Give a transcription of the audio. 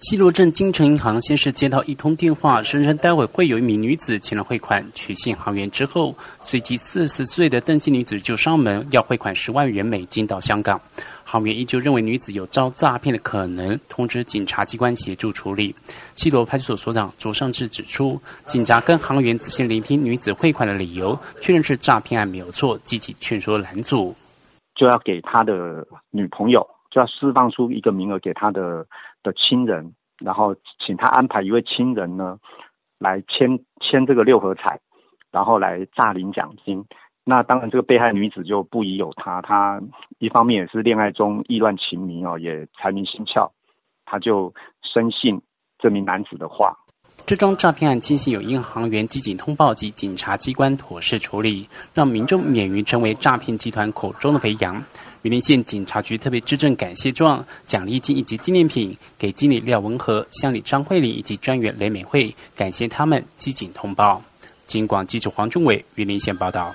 西罗镇金城银行先是接到一通电话，声称待会会有一名女子前来汇款，取信行员之后，随即四十岁的邓姓女子就上门要汇款十万元美金到香港。行员依旧认为女子有遭诈骗的可能，通知警察机关协助处理。西罗派出所所长卓尚志指出，警察跟行员仔细聆听女子汇款的理由，确认是诈骗案没有错，积极劝说拦阻，就要给他的女朋友。就要释放出一个名额给他的的亲人，然后请他安排一位亲人呢，来签签这个六合彩，然后来诈领奖金。那当然，这个被害女子就不疑有他，她一方面也是恋爱中意乱情迷哦，也财迷心窍，她就深信这名男子的话。这桩诈骗案，庆幸有银行员机警通报及警察机关妥善处理，让民众免于成为诈骗集团口中的肥羊。云林县警察局特别致赠感谢状、奖励金以及纪念品给经理廖文和、乡里张慧玲以及专员雷美惠，感谢他们机警通报。经广记者黄忠伟云林县报道。